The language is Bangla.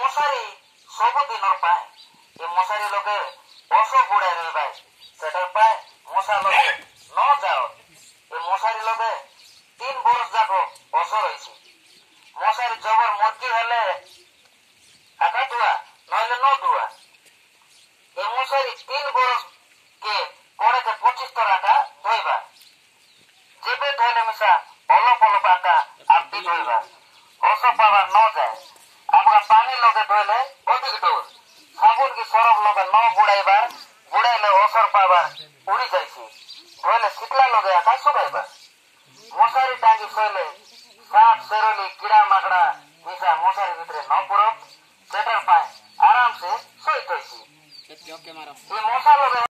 মশারি ସବୁଦିନ পায় এ মশারি লগে অস বুড়াই রইবাই সেটার পায় মশা লগে ন যাও এ মশারি লগে তিন বরস যাক অস রয়েছে মশারি জবর মুরগি হলে আকা দুয়া নইলে ন দুয়া এ মশারি তিন বরস কে ধইলে মিশা অলপ অলপ আকা আরতি ধইবা অস পাবার ন যায়। আপনার পানি লগে ধইলে অধিক ডোজ সাবুন কি সরফ লগে ন বুড়াইবার বুড়াইলে অসর পাবার উড়ি যাইছি। ধইলে শীতলা লগে আকা শুকাইবা মশারি টাঙ্গি শৈলে সাপ সেরলি কিড়া মাকড়া মিশা মশারি ভিতরে ন পড়ক। সেটার পায় আরামসে ওকে মারো। এই মশা লগে